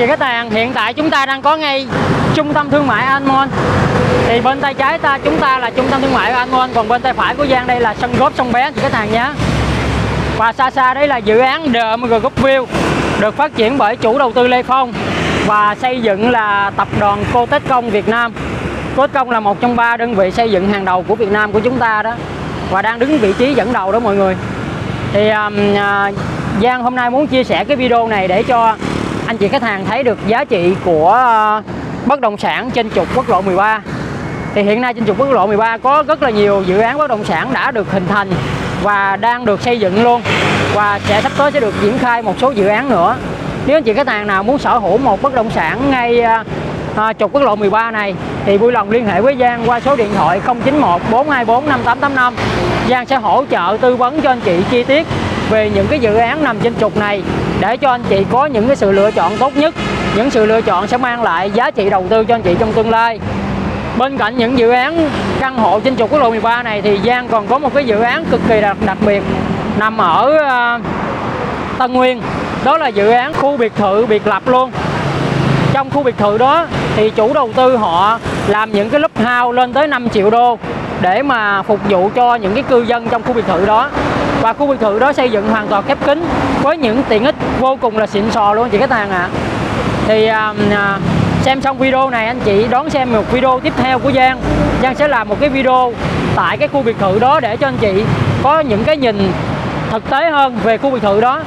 chị khách hàng hiện tại chúng ta đang có ngay trung tâm thương mại Anmon thì bên tay trái ta chúng ta là trung tâm thương mại Anmon còn bên tay phải của Giang đây là sân golf sông bé chị khách hàng nhé và xa xa đấy là dự án DMG Golfview được phát triển bởi chủ đầu tư Lê Phong và xây dựng là tập đoàn Cotech Công Việt Nam. Cotech Công là một trong ba đơn vị xây dựng hàng đầu của Việt Nam của chúng ta đó và đang đứng vị trí dẫn đầu đó mọi người. Thì um, uh, Giang hôm nay muốn chia sẻ cái video này để cho anh chị khách hàng thấy được giá trị của ờ, bất động sản trên trục quốc lộ 13 thì hiện nay trên trục quốc lộ 13 có rất là nhiều dự án bất động sản đã được hình thành và đang được xây dựng luôn và sẽ sắp tới sẽ được triển khai một số dự án nữa. Nếu anh chị khách hàng nào muốn sở hữu một bất động sản ngay à, trục quốc lộ 13 này thì vui lòng liên hệ với Giang qua số điện thoại 091 424 5885 Giang sẽ hỗ trợ tư vấn cho anh chị chi tiết về những cái dự án nằm trên trục này để cho anh chị có những cái sự lựa chọn tốt nhất. Những sự lựa chọn sẽ mang lại giá trị đầu tư cho anh chị trong tương lai. Bên cạnh những dự án căn hộ trên trục quốc lộ 13 này thì Giang còn có một cái dự án cực kỳ đặc, đặc biệt nằm ở uh, Tân Nguyên. Đó là dự án khu biệt thự biệt lập luôn. Trong khu biệt thự đó thì chủ đầu tư họ làm những cái lớp hao lên tới 5 triệu đô để mà phục vụ cho những cái cư dân trong khu biệt thự đó. Và khu biệt thự đó xây dựng hoàn toàn khép kín với những tiện ích vô cùng là xịn sò luôn chị khách hàng ạ. À. thì à, xem xong video này anh chị đón xem một video tiếp theo của Giang. Giang sẽ làm một cái video tại cái khu biệt thự đó để cho anh chị có những cái nhìn thực tế hơn về khu biệt thự đó.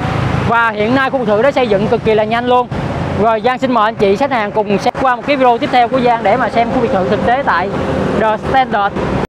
Và hiện nay khu biệt thự đó xây dựng cực kỳ là nhanh luôn. Rồi Giang xin mời anh chị khách hàng cùng xem qua một cái video tiếp theo của Giang để mà xem khu biệt thự thực tế tại The Standard.